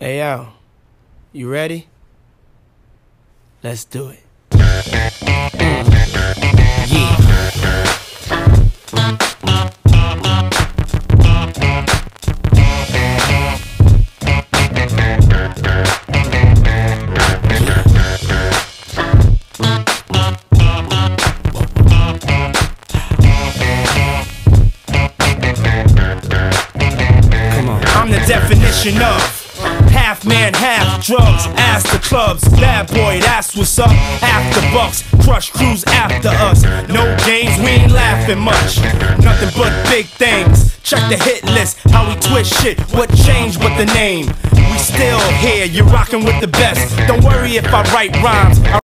Hey, yo. You ready? Let's do it. Yeah. Definition of half man, half drugs. Ask the clubs, bad boy, that's what's up. After bucks, crush crews after us. No games, we ain't laughing much. Nothing but big things. Check the hit list, how we twist shit. What changed but the name? We still here, you're rocking with the best. Don't worry if I write rhymes. I